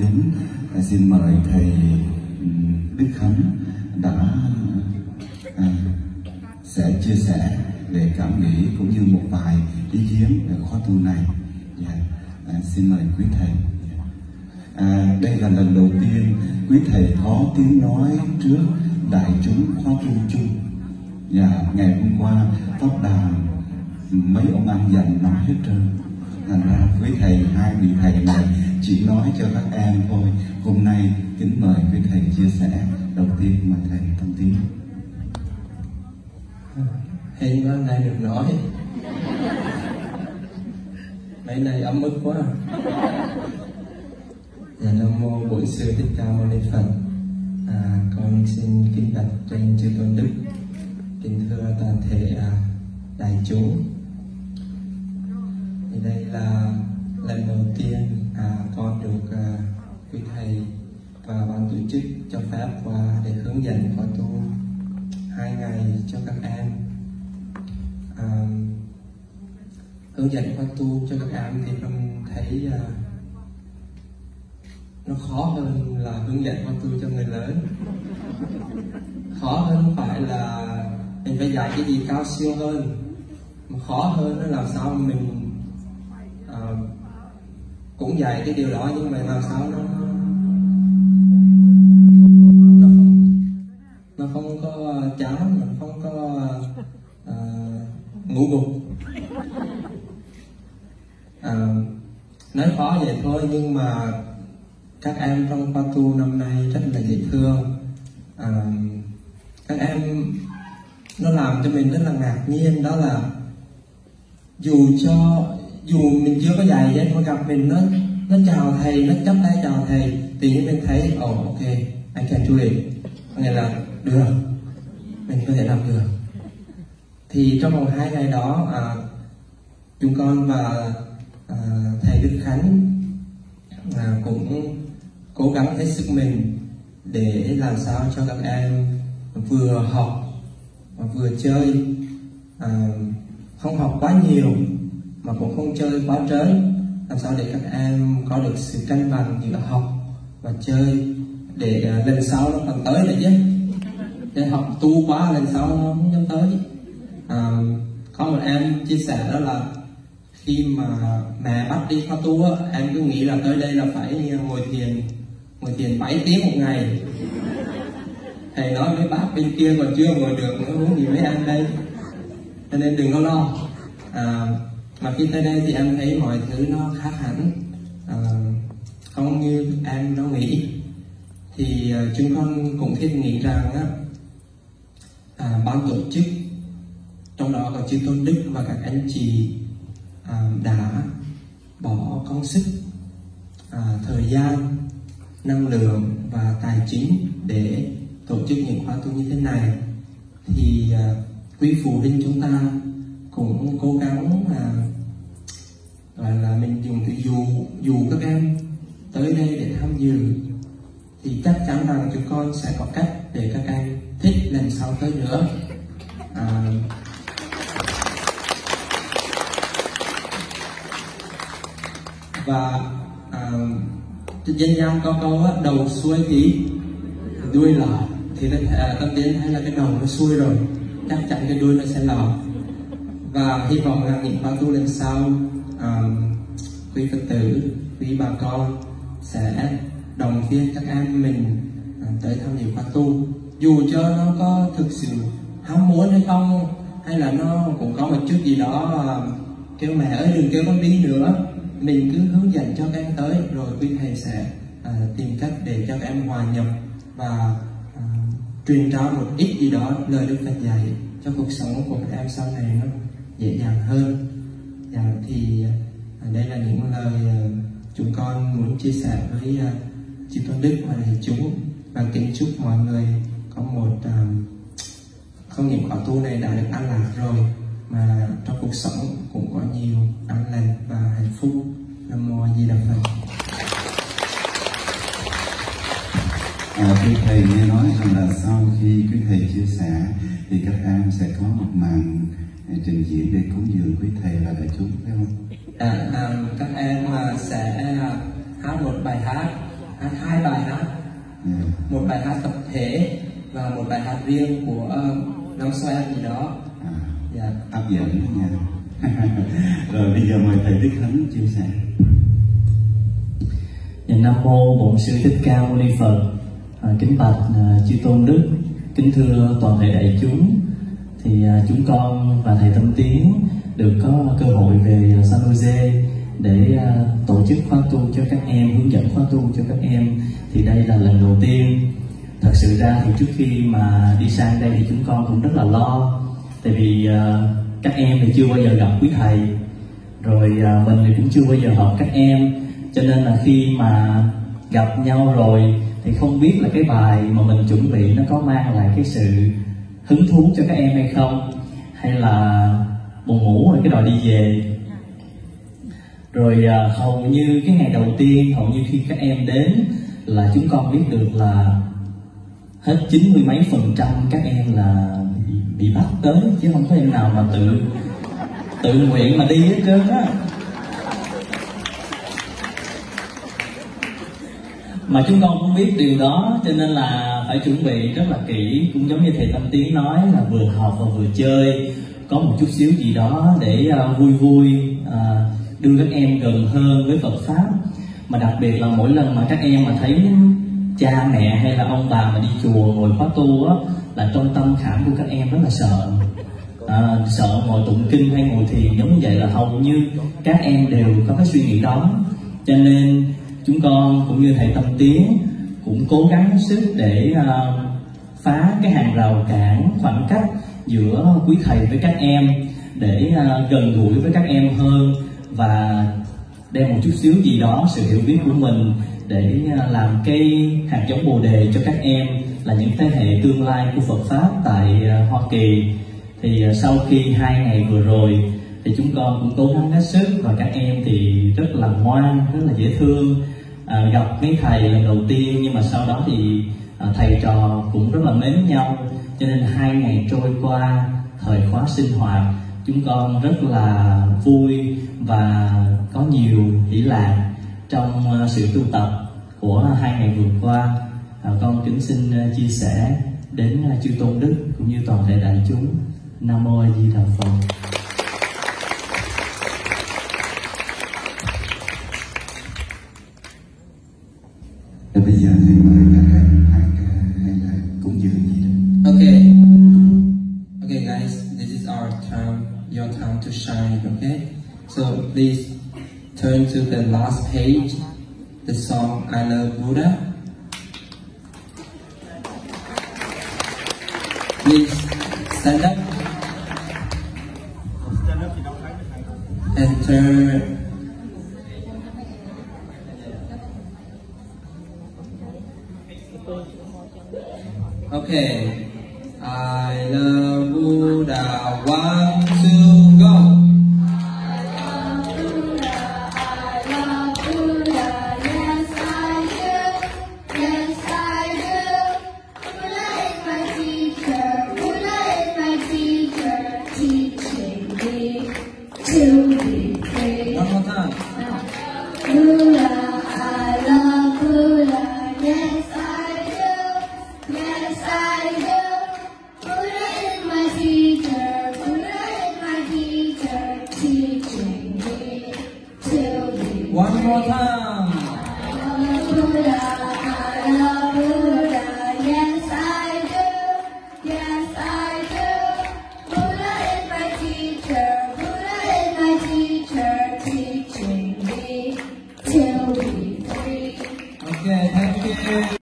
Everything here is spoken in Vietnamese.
đến à, xin mời thầy Đức Khánh đã à, sẽ chia sẻ về cảm nghĩ cũng như một vài ý kiến về khóa tu này. Yeah. À, xin mời quý thầy. À, đây là lần đầu tiên quý thầy có tiếng nói trước đại chúng khóa tu chung. Và ngày hôm qua pháp đàn mấy ông anh dành nói hết trơn thành ra quý thầy hai vị thầy này chỉ nói cho các em thôi. Hôm nay kính mời quý thầy chia sẻ. Đầu tiên mà thầy thông tin hay quá nay được nói. Mấy nay ấm ức quá. Dạ nam mô bổn sư thích ca mâu ni phật. À, con xin kính bạch trên chư tôn đức. Kính thưa toàn thể à, đại chúng. Thì đây là lần đầu tiên à, con được à, quý thầy và ban tổ chức cho phép qua để hướng dẫn khóa tu hai ngày cho các em. À, hướng dẫn khóa tu cho các em thì con thấy à, nó khó hơn là hướng dẫn khóa tu cho người lớn. Khó hơn không phải là mình phải dạy cái gì cao siêu hơn. Mà khó hơn là làm sao mình à, cũng dạy cái điều đó nhưng mà làm sao nó nó khó vậy thôi nhưng mà các em trong khoa tu năm nay rất là dễ thương. À, các em nó làm cho mình rất là ngạc nhiên đó là dù cho dù mình chưa có dạy vậy mà gặp mình nó nó chào thầy nó chắp tay chào thầy thì mình thấy ồ oh, ok anh can do it nghĩa là được mình có thể làm được. Thì trong vòng hai ngày đó à, chúng con và à, thầy Đức Khánh à, cũng cố gắng hết sức mình để làm sao cho các em vừa học vừa chơi. À, không học quá nhiều mà cũng không chơi quá trớn. Làm sao để các em có được sự cân bằng giữa học và chơi để uh, lần sau nó còn tới nữa chứ. Để học tu quá lần sau nó không dám tới. À, có một em chia sẻ đó là khi mà mẹ bắt đi khóa tu á em cứ nghĩ là tới đây là phải à, ngồi thiền ngồi thiền 7 tiếng một ngày. Thầy nói với bác bên kia còn chưa ngồi được nữa muốn gì với em đây. Cho nên đừng có lo. À, mà khi tới đây thì em thấy mọi thứ nó khác hẳn. À, không như em nó nghĩ. Thì uh, chúng con cũng thiết nghĩ rằng á à, ban tổ chức trong đó có chư tôn đức và các anh chị à, đã bỏ công sức à, thời gian năng lượng và tài chính để tổ chức những khóa tu như thế này. Thì à, quý phụ huynh chúng ta cũng cố gắng à, gọi là mình dùng từ dù dù các em tới đây để tham dự. Thì chắc chắn rằng chúng con sẽ có cách để các em thích lần sau tới nữa. À, và à, dân gian có câu á, đầu xuôi thì đuôi lò thì à, tâm đến hay là cái đầu nó xuôi rồi chắc chắn cái đuôi nó sẽ lò và hy vọng rằng những khóa tu lần sau um, quý phật tử quý bà con sẽ động viên các em mình uh, tới tham dự khóa tu. Dù cho nó có thực sự ham muốn hay không hay là nó cũng có một chút gì đó uh, kêu mẹ ơi đừng kêu con đi nữa mình cứ hướng dẫn cho các em tới rồi quý thầy sẽ uh, tìm cách để cho các em hòa nhập và uh, truyền trao một ít gì đó lời đức phật dạy cho cuộc sống của các em sau này nó dễ dàng hơn. Dạ, thì à, đây là những lời à, chúng con muốn chia sẻ với uh, chị Tôn Đức và thầy chúng. Và kính chúc mọi người có một uh, không những khóa tu này đã được an lạc rồi mà trong cuộc sống nhiều an lành và hạnh phúc. Nam mô di đà phật. À, quý thầy nghe nói rằng là sau khi quý thầy chia sẻ thì các em sẽ có một màn trình diễn để cúng dường quý thầy là đại chúng phải không? À, à, các em à, sẽ hát một bài hát. Một bài hát tập thể và một bài hát riêng của uh, năm xoay gì đó. À, dạ. Hấp dẫn nha rồi bây giờ mời thầy Đức Khánh chia sẻ dạ, Nam mô Bổn sư Thích Ca Mâu Ni Phật. À, kính bạch à, chư tôn đức, kính thưa toàn thể đại chúng. Thì à, chúng con và thầy Tâm Tiến được có cơ hội về San Jose để à, tổ chức khóa tu cho các em, hướng dẫn khóa tu cho các em. Thì đây là lần đầu tiên. Thật sự ra thì trước khi mà đi sang đây thì chúng con cũng rất là lo, tại vì à, các em thì chưa bao giờ gặp quý thầy, rồi à, mình thì cũng chưa bao giờ hợp các em. Cho nên là khi mà gặp nhau rồi thì không biết là cái bài mà mình chuẩn bị nó có mang lại cái sự hứng thú cho các em hay không hay là buồn ngủ rồi cái đòi đi về. Rồi à, hầu như cái ngày đầu tiên hầu như khi các em đến là chúng con biết được là hết chín mươi mấy phần trăm các em là bị, bắt tới chứ không có em nào mà tự tự nguyện mà đi hết trơn á. Mà chúng con cũng biết điều đó cho nên là phải chuẩn bị rất là kỹ. Cũng giống như thầy tâm tiến nói là vừa học và vừa chơi. Có một chút xíu gì đó để uh, vui vui uh, đưa các em gần hơn với Phật pháp. Mà đặc biệt là mỗi lần mà các em mà thấy cha mẹ hay là ông bà mà đi chùa ngồi khóa tu á là trong tâm khảm của các em rất là sợ. À, sợ ngồi tụng kinh hay ngồi thiền giống như vậy là hầu như các em đều có cái suy nghĩ đó. Cho nên chúng con cũng như thầy tâm tiến cũng cố gắng hết sức để uh, phá cái hàng rào cản khoảng cách giữa quý thầy với các em để uh, gần gũi với các em hơn và đem một chút xíu gì đó sự hiểu biết của mình để à, làm cây hạt giống bồ đề cho các em là những thế hệ tương lai của Phật pháp tại à, Hoa Kỳ. Thì à, sau khi hai ngày vừa rồi thì chúng con cũng cố gắng hết sức và các em thì rất là ngoan rất là dễ thương. À, gặp mấy thầy lần đầu tiên nhưng mà sau đó thì à, thầy trò cũng rất là mến nhau. Cho nên hai ngày trôi qua thời khóa sinh hoạt chúng con rất là vui và có nhiều hỷ lạc trong uh, sự tu tập của hai ngày vừa qua. À, con kính xin uh, chia sẻ đến uh, chư tôn đức cũng như toàn thể đại chúng. Nam mô a di đà phật. Bây giờ thì mời các em hay là cúng dường gì đó. Okay. Okay, guys, this is our time, your time to shine, okay? So please turn to the last page, the song I Love Buddha. Please stand up and turn Okay. Mm.